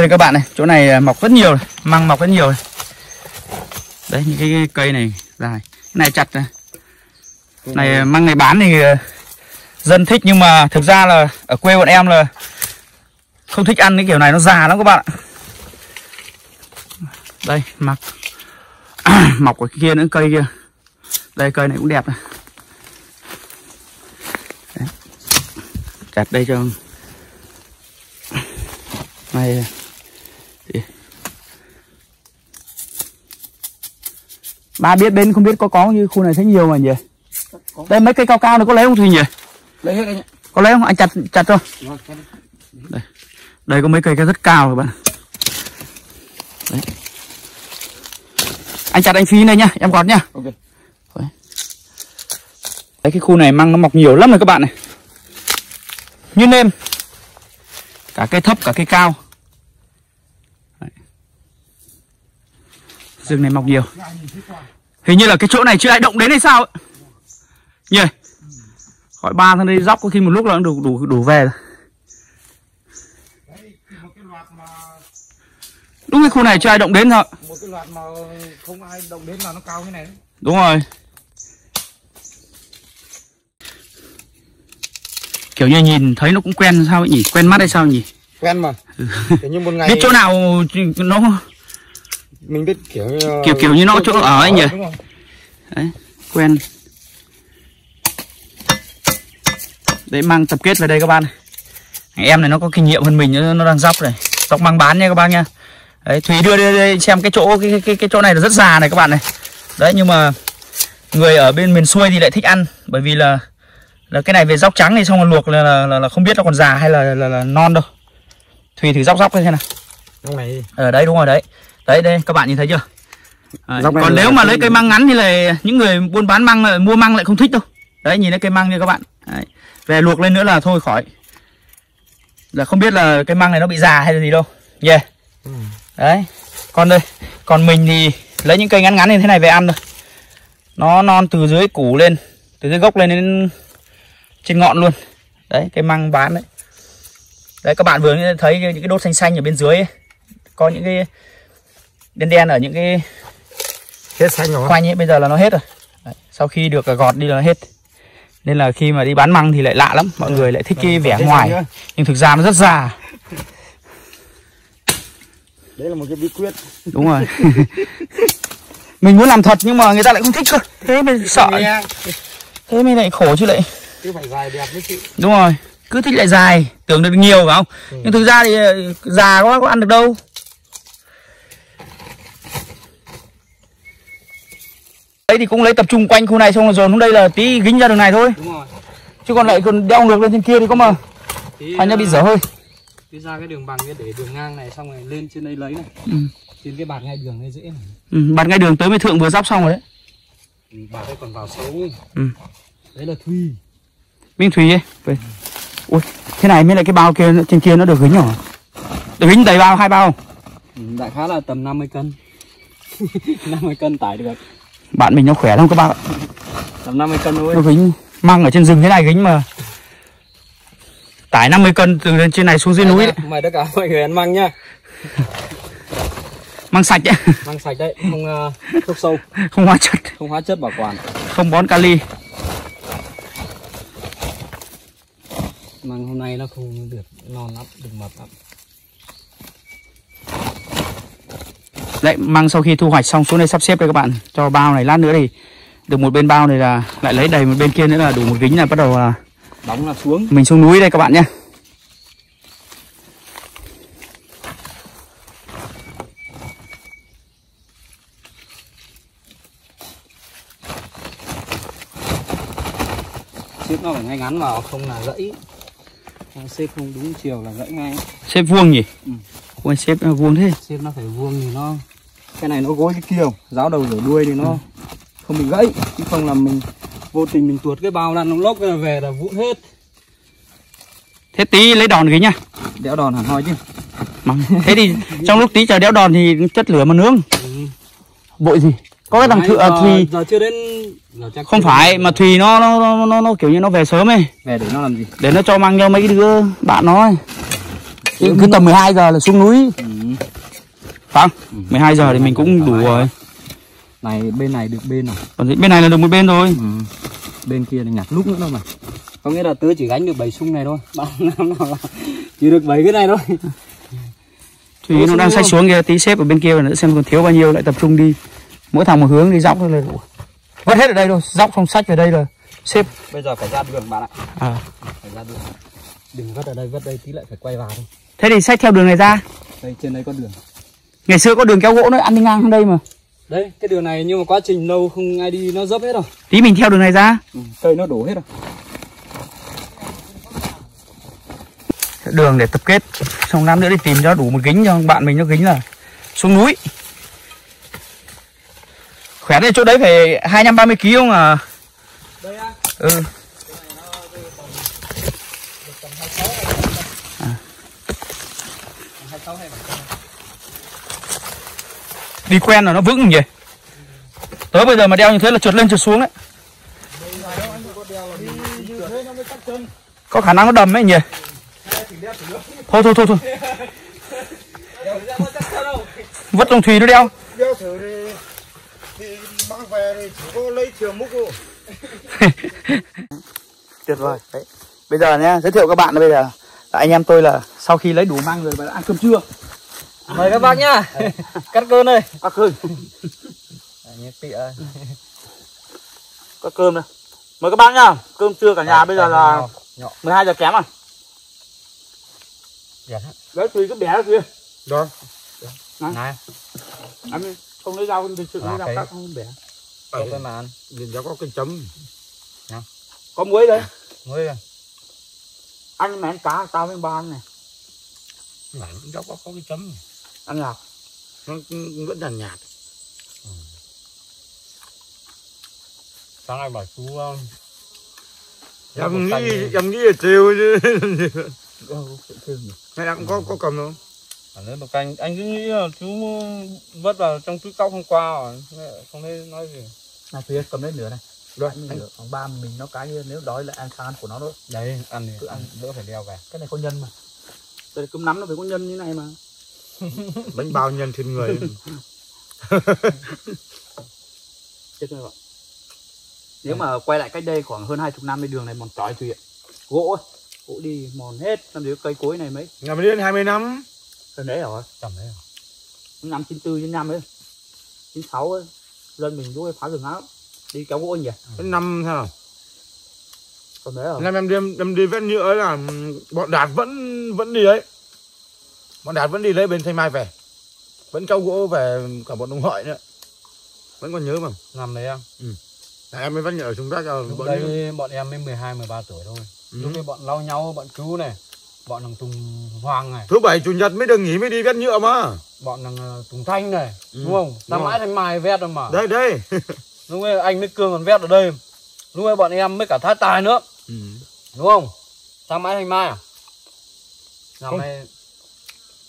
Đây các bạn này, chỗ này à, mọc rất nhiều, này. măng mọc rất nhiều. Này. Đấy những cái cây này dài. Cái này chặt này. Này à, măng này bán thì à, dân thích nhưng mà thực ra là ở quê bọn em là không thích ăn cái kiểu này nó già lắm các bạn ạ. Đây, mọc mọc ở kia nữa cây kia. Đây cây này cũng đẹp này. Đấy. Chặt đây cho này ba biết bên không biết có có như khu này thấy nhiều mà nhỉ? Đây mấy cây cao cao này có lấy không thùy nhỉ? Lấy hết anh ạ. Có lấy không? Anh chặt chặt thôi. Đây. Đây có mấy cây cái rất cao các bạn đấy. Anh chặt anh phí này nhá em gọt nhá. Ok. Đấy. Cái khu này măng nó mọc nhiều lắm rồi các bạn này. Như nêm. Cả cây thấp cả cây cao rừng này mọc nhiều. Hình như là cái chỗ này chưa ai động đến hay sao ấy. Nhỉ. Gọi ba thằng đây dốc có khi một lúc là nó đủ đủ đủ về rồi. Đúng cái khu này chưa ai động đến thôi. Một cái loạt mà không ai động đến là nó cao cái này đấy. đúng rồi. Kiểu như nhìn thấy nó cũng quen sao ấy nhỉ? Quen mắt hay sao nhỉ? Quen mà. Thế nhưng một ngày biết chỗ nào nó mình biết kiểu Kiểu- kiểu như nó chỗ ở ấy nhỉ? đấy quen. Đấy mang tập kết về đây các bạn. Thằng em này nó có kinh nghiệm hơn mình nó đang dốc này. Dốc mang bán nha các bác nha đấy thùy đưa đưa xem cái chỗ cái, cái cái chỗ này là rất già này các bạn này. Đấy nhưng mà người ở bên miền xuôi thì lại thích ăn bởi vì là là cái này về dốc trắng thì xong rồi luộc là, là, là, là không biết nó còn già hay là, là, là non đâu. Thùy thử dốc dốc xem nào. Trong này ở đấy đúng rồi đấy đấy đây các bạn nhìn thấy chưa này còn nếu mà lấy cây măng ngắn thì là những người buôn bán măng lại mua măng lại không thích đâu đấy nhìn thấy cây măng nha các bạn đấy. về luộc lên nữa là thôi khỏi là không biết là cây măng này nó bị già hay là gì đâu yeah. Ừ. đấy còn đây còn mình thì lấy những cây ngắn ngắn như thế này về ăn thôi nó non từ dưới củ lên từ dưới gốc lên đến trên ngọn luôn đấy cây măng bán đấy đấy các bạn vừa thấy những cái đốt xanh xanh ở bên dưới ấy. có những cái đen đen ở những cái hết xanh rồi. khoanh ấy bây giờ là nó hết rồi. Đấy. sau khi được gọt đi là nó hết. Nên là khi mà đi bán măng thì lại lạ lắm mọi người lại thích cái vẻ ngoài. nhưng thực ra nó rất già. Đấy là một cái bí quyết. Đúng rồi. Mình muốn làm thật nhưng mà người ta lại không thích cơ. Thế mình sợ. Thế mình lại khổ chứ lại. Cứ phải dài đẹp mới chị. Đúng rồi. Cứ thích lại dài. Tưởng được nhiều phải không? Ừ. nhưng thực ra thì ờ, già quá có ăn được đâu đấy thì cũng lấy tập trung quanh khu này xong rồi dồn xuống đây là tí gính ra đường này thôi. Đúng rồi. Chứ còn lại còn đeo ngược lên trên kia thì có mà. Thành ra bị dở hơi. đi ra cái đường bằng để đường ngang này xong rồi lên trên đây lấy này. Ừ. trên cái bạt ngay đường này dễ này. Ừ, bạt ngay đường tới mới thượng vừa dắp xong rồi đấy. Ừ, bạt đây còn vào sâu ừ. đấy là thùy Minh Thùy ấy. Ui, thế này mới lại cái bao kia trên kia nó được gính hả? Được gính đầy bao, hai bao? Ừ, đại khá là tầm 50 cân. 50 cân tải được Bạn mình nó khỏe lắm các bạn ạ. Tầm 50 cân thôi. Nó gính măng ở trên rừng thế này gính mà Tải 50 cân từ lên trên này xuống dưới núi đấy. mời tất cả mọi người ăn măng nhá. Măng sạch đấy. Măng sạch đấy không uh, thuốc sâu. Không hóa chất, không hóa chất bảo quản. Không bón kali. Măng hôm nay nó không được non lắm được mập lắm Đấy, măng sau khi thu hoạch xong xuống đây sắp xếp đây các bạn. Cho bao này lát nữa thì Được một bên bao này là lại lấy đầy một bên kia nữa là đủ một gính là bắt đầu là đóng là xuống. mình xuống núi đây các bạn nhé. Xếp nó phải ngay ngắn vào không là gãy. Xếp không đúng chiều là gãy ngay. Xếp vuông nhỉ? Ừ. Ui, xếp nó vuông thế. Xếp nó phải vuông thì nó cái này nó gối cái kia giáo đầu rửa đuôi thì nó không bị gãy. Chứ không là mình vô tình mình tuột cái bao lăn nó lốc là về là vụn hết. Thế tí lấy đòn gính nha. Đẽo đòn hẳn hoi chứ. Măng. Thế thì trong lúc tí chờ đéo đòn thì chất lửa mà nướng. Ừ. Vội gì? Có cái thằng thự à, giờ, Thùy giờ chưa đến giờ chắc Không phải mà Thùy nó nó, nó nó nó kiểu như nó về sớm ấy. Về để nó làm gì? Để nó cho mang cho mấy đứa bạn nó ấy. Chứ cứ tầm 12 giờ là xuống núi ừ. Phải không? Ừ. 12 giờ thì mình cũng đủ rồi. này bên này được bên rồi Còn bên này là được một bên thôi. ừ. bên kia thì nhặt lúc nữa đâu mà có nghĩa là tớ chỉ gánh được 7 sung này thôi bạn năm nào là chỉ được 7 cái này thôi Ủa, nó đang xách xuống kia tí xếp ở bên kia và nữa xem còn thiếu bao nhiêu lại tập trung đi. Mỗi thằng một hướng đi dọc thôi là đủ. Vất hết ở đây rồi, dọc xong sách về đây là xếp. bây giờ phải ra đường bạn ạ À. phải ra đường đừng vất ở đây vất đây tí lại phải quay vào thôi Thế thì xách theo đường này ra. đây trên đấy có đường Ngày xưa có đường kéo gỗ nó ăn đi ngang hơn đây mà. đây cái đường này nhưng mà quá trình lâu không ai đi nó dốc hết rồi Tí mình theo đường này ra. ừ. cây nó đổ hết rồi Đường để tập kết. Xong năm nữa đi tìm cho đủ một gính cho bạn mình nó gính là xuống núi. Khỏe đấy chỗ đấy phải 25 30 kg không à? đây á Ừ. Đi quen là nó vững nhỉ? Tớ bây giờ mà đeo như thế là trượt lên trượt xuống đấy. Có khả năng nó đầm ấy nhỉ? Thôi thôi thôi thôi. Vứt trong thủy nó đeo. đeo thử thì, thì mang về thì chỉ có lấy thừa múc thôi Tuyệt vời. Đấy. Bây giờ nhá, giới thiệu các bạn bây giờ anh em tôi là sau khi lấy đủ măng rồi và đã ăn cơm trưa. mời các bác nhá cắt cơn đây Các cơm, nhé tị ơi các cơm này. Mời các bác nhá. Cơm trưa cả nhà bây giờ là nhỏ 12 giờ kém à. đẹp Đấy tùy cái bé kia. đó này Anh đi, không lấy dao thì sự lấy dao cắt không bé. có cái màn nhìn nó có cái chấm Có muối đấy. mới rồi Ăn mén cá tao với ba ăn này. này nó có có cái chấm Ăn nào? nó vẫn là nhạt. Sáng nay bảo chú um, em nghĩ em nghĩ là chiều chứ. Ừ, hay là cũng có có cầm không? À, nếu mà canh anh cứ nghĩ là chú vất vào trong túi cóc hôm qua rồi không nên nói gì. Này Thùy ơi, cầm lấy nửa này. Rồi Anh còn ba mình nó cái như nếu đói là ăn san của nó thôi. đấy ăn thì Cứ ăn. đỡ phải đeo về Cái này có nhân mà. Đây cơm nắm nó phải có nhân như này mà. bánh bao nhân thịt người Chết rồi bạn. Nếu mà quay lại cách đây khoảng hơn hai chục năm thì đường này mòn trói Thùy ạ. Gỗ ấy. Gỗ đi mòn hết. Làm gì có cây cối này mấy. nhà mình đến 20 năm Gần đấy rồi. tầm đấy Năm 94 đến năm ấy. 96 ấy. Dân mình lúc ấy phá rừng áo. Đi kéo gỗ nhỉ. đến năm sao Còn đấy rồi. năm em đi em đi vét nhựa ấy là bọn đạt vẫn vẫn đi đấy bọn đạt vẫn đi lấy bên thanh mai về. Vẫn trâu gỗ về cả bọn đồng hợi nữa. Vẫn còn nhớ mà. Năm đấy em Là em mới vét nhựa chúng ta lúc bọn đấy bọn em mới 12 13 tuổi thôi. Ừ. lúc đấy bọn lau nhau bọn chú này. Bọn thằng Tùng Hoàng này. Thứ bảy chủ nhật mới được nghỉ mới đi vét nhựa mà. Bọn thằng ờ, Tùng Thanh này Ừ. đúng không? Rồi. mãi thành mai vét rồi mà. Đây đây lúc ấy anh mới cương còn vét ở đây. Lúc ấy bọn em mới cả thái tài nữa. Ừ. đúng không? Sang mãi thành mai à? Năm Không. nay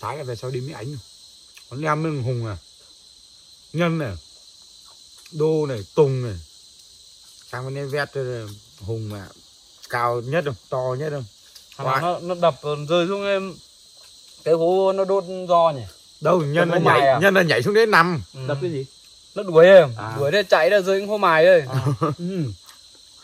Thái là về sau đi mấy ảnh Còn em với Hùng à. Nhân này Đô này, Tùng này. Sang bên đây vét Hùng mà. Cao nhất không, to nhất không? Nó nó đập rồi rơi xuống em cái hố nó đốt do nhỉ? Đâu, nhân mài nhảy, à? nhân là nhảy xuống đấy nằm Ừ. Đập cái gì? Nó đuổi em À. đuổi đây chạy ra rơi những hố mài đây Ừ.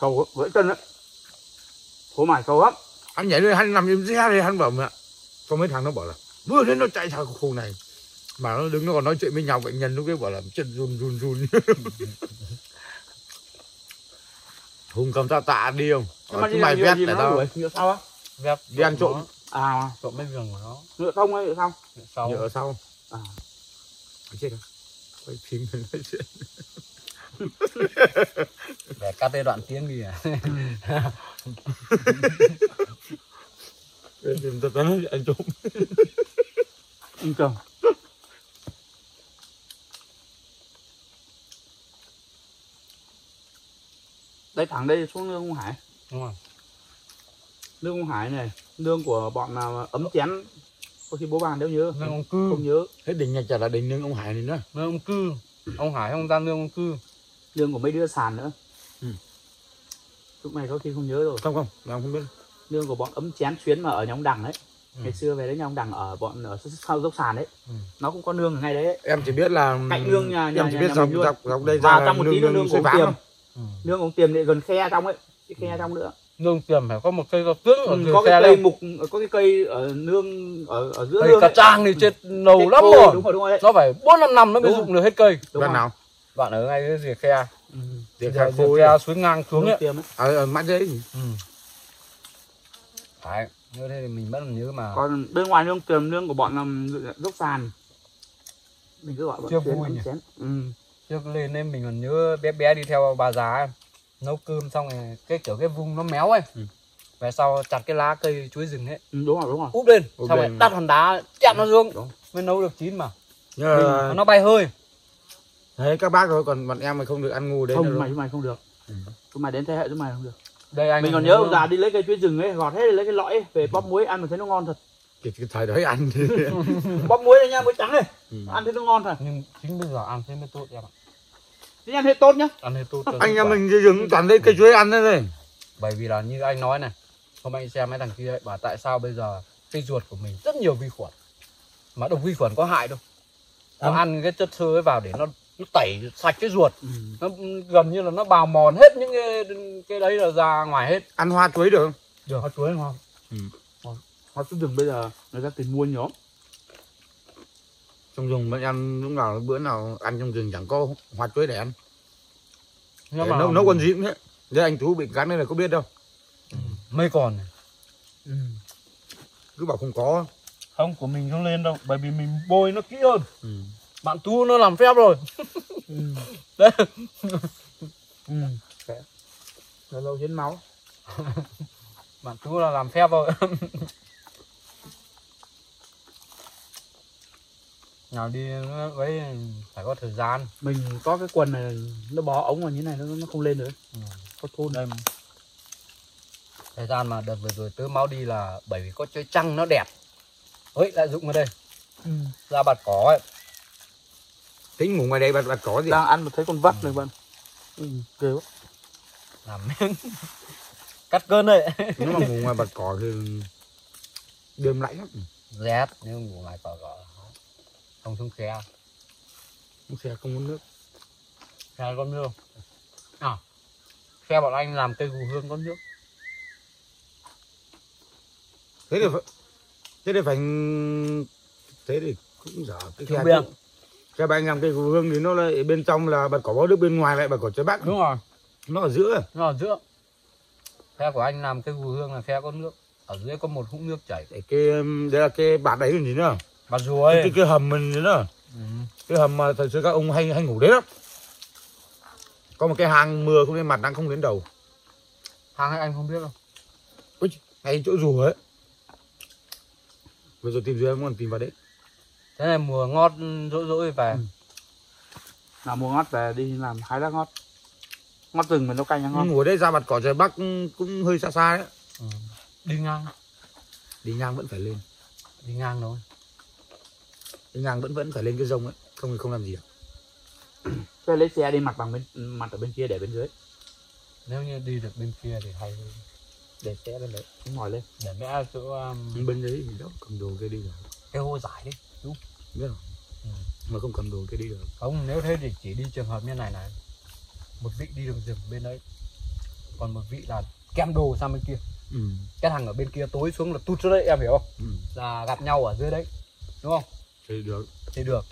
Sâu với chân á. Hố mải sâu lắm. Anh nhảy lên, hắn nằm im ra đây, hắn bảo mẹ Có mấy thằng nó bảo là Mưa đến nó chạy sang khu này Mà nó đứng nó còn nói chuyện với nhau bệnh nhân lúc ấy bảo là chân run run run Hùng cầm tao tạ đi không Ờ, chúng mày vét để nó tao? Nhựa sau á? vét Đi ăn trộm. À, trộm mấy vườn của nó nhựa không hay nhựa sau? sau nhựa sau À. chết rồi quay phim nói chuyện để cắt cái đoạn tiếng đi à Đừng tao nói anh trộm Ừ, cầm. Đây thẳng đây xuống lương ông Hải. đúng không Lương ông Hải này, lương của bọn nào ấm chén. Có khi bố bà nếu nhớ. nương ông cư Không nhớ. thế đình nhà chả là đình nương ông hải này nữa nương ông cư ông hải không gian nương ông cư Lương của mấy đứa sàn nữa. Ừ. Lúc này có khi không nhớ rồi. không không làm không biết Lương của bọn ấm chén xuyến mà ở nhóm đằng đấy. ngày xưa về đấy nhà ông đằng ở bọn ở sau dốc sàn đấy Ừ. nó cũng có nương ở ngay đấy ấy. em chỉ biết là Cạnh nương nhà- nhà- em chỉ nhà- biết nhà dọc dọc dọc đây Vào ra trong một tí nữa nương suối cũng ván tiềm. không? Ừ. nương ông tiềm thì gần khe trong ấy cái khe trong nữa nương tiềm phải có một cây cao tướng ở ừ, dưới có xe cái cây đây mục có cái cây ở nương ở ở giữa cây nương cà trang thì chết lâu Cây lắm khô, rồi đúng rồi đúng rồi đấy nó phải bốn năm năm nó mới dụng được hết cây đúng Đoạn nào? bạn ở ngay cái rìa khe Ừ. Phôi khe ấy. suối ngang xuống ấy ấy Ở, ở mắt đấy. ừ. phải như thế thì mình vẫn nhớ mà còn bên ngoài nương tiềm nương của bọn um, dốc sàn mình cứ gọi bọn Chưa vui nhỉ? Ừ. trước lên nên mình còn nhớ bé bé đi theo bà già ấy. Nấu cơm xong rồi cái kiểu cái vung nó méo ấy. Ừ. về sau chặt cái lá cây chuối rừng ấy. Ừ, đúng rồi đúng rồi. Úp lên Úp xong rồi đắp hòn đá chạm nó xuống. Đúng. mới nấu được chín mà. Nhưng mà nó bay hơi. Thấy các bác rồi còn bọn em mà không được ăn ngu đấy không mày mày không được. Ừ. mày đến thế hệ chúng mày không được. Đây anh mình còn nhớ ông già đi lấy cây chuối rừng ấy gọt hết lấy cái lõi ấy, về bóp muối ăn mà thấy nó ngon thật. Cái, cái thời đấy ăn thì bóp muối này nha muối trắng này Ừ. ăn thấy nó ngon thật. Nhưng chính bây giờ ăn thế mới tốt em ạ thế ăn thấy tốt nhá. Ăn thế tốt anh khỏe. mình đi rừng toàn lấy cây chuối ăn đấy rồi bởi vì là như anh nói này hôm anh xem mấy thằng kia ấy, bảo tại sao bây giờ cây ruột của mình rất nhiều vi khuẩn mà độc vi khuẩn có hại đâu. Nó Không. ăn cái chất xơ ấy vào để nó nó tẩy sạch cái ruột. Ừ. nó gần như là nó bào mòn hết những cái cái đấy là ra ngoài hết. Ăn hoa chuối được không? Được hoa chuối ngon hoa chuối rừng bây giờ người ta tìm mua nhóm trong rừng bọn em lúc nào bữa nào ăn trong rừng chẳng có hoa chuối để ăn. Để mà nấu nấu con gì cũng thế anh tú bị cắn đây là có biết đâu. Mây còn này. cứ bảo không có. Không của mình không lên đâu bởi vì mình bôi nó kỹ hơn. Ừ. bạn tu nó làm phép rồi. Ừ. đấy. Ừ. lâu lâu hiến máu. Bạn tu là làm phép rồi nào đi nó với phải có thời gian. Mình có cái quần này nó bó ống vào như này nó nó không lên nữa Ừ. có thôn đây. Mà. thời gian mà đợt vừa rồi tớ máu đi là bởi vì có chơi trăng nó đẹp. Ấy lại dụng vào đây. Ừ. ra bạt cỏ ấy. Tính ngủ ngoài đây bật bật có gì? Đang ăn mà thấy con vắt này bạn. Ừ. ghê quá. Làm miếng. Cắt cơn đấy. Nếu mà ngủ ngoài bật cỏ thì đêm lạnh lắm. Rét nếu ngủ ngoài cỏ cỏ không xuống khe xe không có nước. Khe con nước à khe bọn anh làm cây gù hương con nước. Thế thì phải thế thì phải thế thì cũng dở cái khe biết. chỗ- khe bạn làm cây củ hương thì nó lại bên trong là bật cỏ bó nước bên ngoài lại bật cỏ trái bắc đúng rồi. Nó ở giữa. Nó ở giữa. Khe của anh làm cây gù hương là khe có nước. Ở dưới có một hũng nước chảy. Cái đấy là cái bạt đấy còn gì nữa bạt ruồi cái, cái, cái hầm mình nữa ừ. cái hầm mà thời xưa các ông hay hay ngủ đấy lắm. Có một cái hang mưa không lên mặt đang không đến đầu. Hang ấy anh không biết đâu Ui, ngay chỗ rùa ấy. Vừa rồi tìm dưới em còn tìm vào đấy. Thế này mùa ngót rỗi rỗi về. Ừ. nào mua ngót về đi làm hái lá ngót. Ngót rừng mình nấu canh ngon. Ngủ đấy ra mặt cỏ trời bắc cũng hơi xa xa đấy. Ừ. đi ngang. Đi ngang vẫn phải lên. Đi ngang thôi đi ngang vẫn vẫn phải lên cái rông ấy không thì không làm gì được. Thế lấy xe đi mặt bằng bên mặt ở bên kia để bên dưới. Nếu như đi được bên kia thì hay hơn. Để xe bên đấy chúng ngồi lên. Để mẹ chỗ um, bên đấy thì đâu cầm đồ kia đi được. Cái hô giải đấy biết không Ừ. mà không cầm đồ kia đi được. Không nếu thế thì chỉ đi trường hợp như này này. Một vị đi đường rừng bên đấy. Còn một vị là kem đồ sang bên kia. Ừ. cái thằng ở bên kia tối xuống là tút xuống đấy em hiểu không? Ừ. là gặp nhau ở dưới đấy đúng không thì được. Thì được.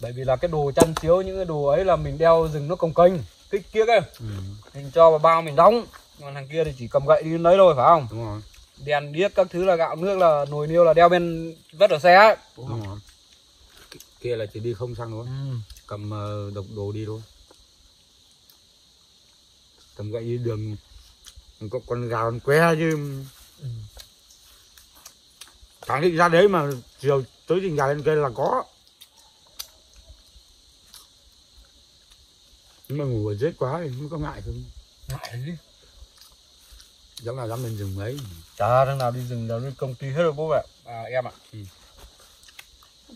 Bởi vì là cái đồ chăn chiếu những cái đồ ấy là mình đeo rừng nó cồng kênh kích kia cơ ừ. mình cho vào bao mình đóng. Còn thằng kia thì chỉ cầm gậy đi đấy thôi phải không? Đúng rồi. Đèn điếc các thứ là gạo nước là nồi niêu là đeo bên vết ở xe ấy. đúng rồi. K- kia là chỉ đi không xăng thôi. Ừ. cầm ờ, độc đồ đi thôi. Cầm gậy đi đường có con gà con que chứ. Ừ. khẳng định ra đấy mà chiều tới trình gà lên cây là có. Nhưng mà ngủ ở chết quá thì không có ngại không ngại đi giống nào dám lên rừng ấy chả thằng nào đi rừng nào đi công ty hết rồi bố mẹ. À, em ạ. Ừ.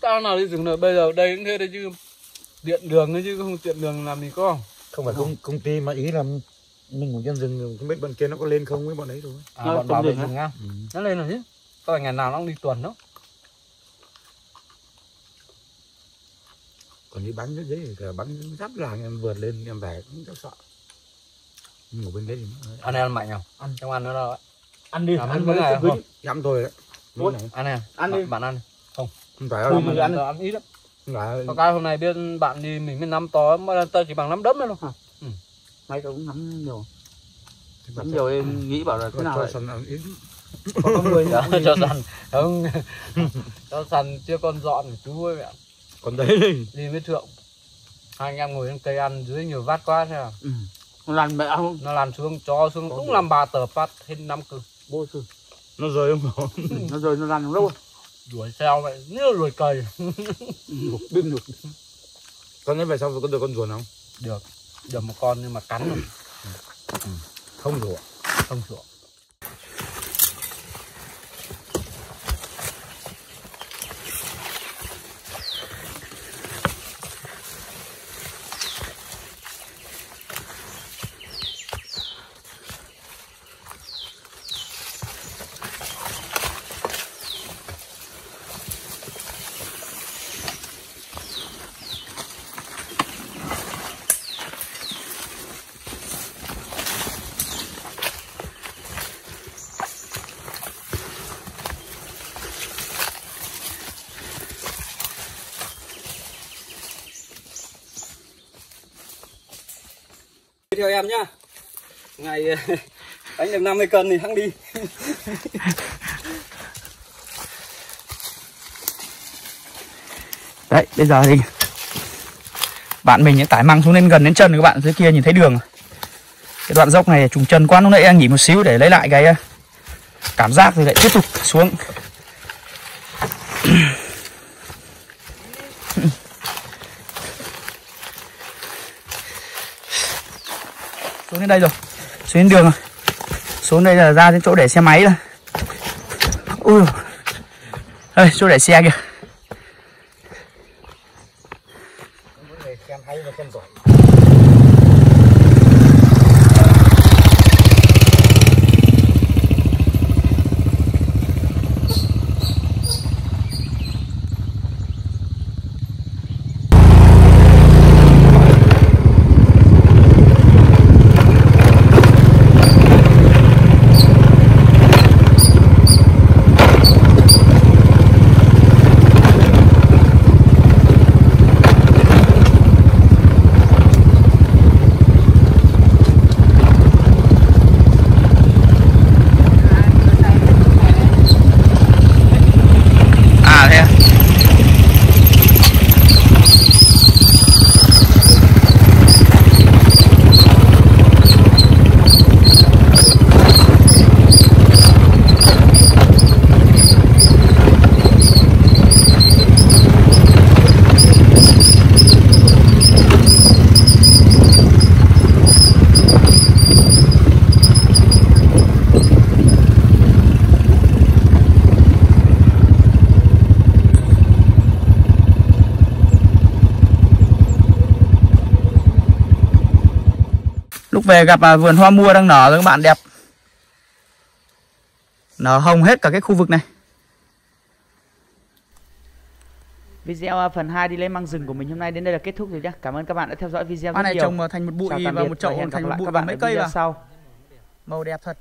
ta nào đi rừng nữa bây giờ đây cũng thế đấy chứ. Điện đường ấy chứ không điện đường làm gì có. Không phải công công ty mà ý là mình ngủ trên rừng không biết bên kia nó có lên không với bọn ấy thôi à, bọn bảo vệ rừng á? rừng á. Ừ. nó lên rồi chứ. Có phải ngày nào nó cũng đi tuần đâu còn đi bắn cái đấy thì bắn sắp là em vượt lên em về cũng rất sợ. Ngủ bên đấy thì anh em ăn mạnh không? Ăn. Trong ăn nữa đâu ăn đi À, ăn mấy với ngày không? dám thôi đấy. Đúng này. ăn em Ăn đi. bạn ăn không. Phải Ui, đâu. Mà ăn ăn ăn ít lắm. Không phải có cái hôm nay biết bạn đi mình mới năm to mà tao chỉ bằng năm đấm thôi đâu mấy cậu cũng nắm nhiều. Thì nắm nhiều em nghĩ bảo là cho- thế nào cho ăn ít. Có người cho săn. Không. Cho săn chưa con dọn chú ơi mẹ còn đấy đi với thượng. Hai anh em ngồi trên cây ăn dưới nhiều vát quá thế à? Ừ. lần mẹ không? Nó làm xuống cho xuống cũng làm ba tờ phát hết năm cư bôi sư nó rơi không có nó rồi nó lăn lâu đuổi theo vậy? Như đuổi cầy. Rồi đừng được con ấy về sau có được con ruồi không? Được. Được một con nhưng mà cắn rồi không ruồi không sủa theo em nhá. Ngày ờ, đánh được 50 cân thì hăng đi. Đấy, bây giờ thì bạn mình những tải măng xuống lên gần đến chân các bạn, dưới kia nhìn thấy đường. Cái đoạn dốc này trùng chân quá, lúc nãy đang nghỉ một xíu để lấy lại cái ờ, cảm giác rồi lại tiếp tục xuống. Xuống đến đây rồi. Xuống đến đường rồi. Xuống đây là ra đến chỗ để xe máy rồi ui đây chỗ để xe kìa. Lúc về gặp à, vườn hoa mua đang nở rồi các bạn đẹp nở hồng hết cả cái khu vực này Video à, phần 2 đi lấy măng rừng của mình hôm nay đến đây là kết thúc rồi nhé. Cảm ơn các bạn đã theo dõi video Hoa này nhiều. trồng thành một bụi và một chậu thành một bụi và mấy cây vào. sau. Màu đẹp thật.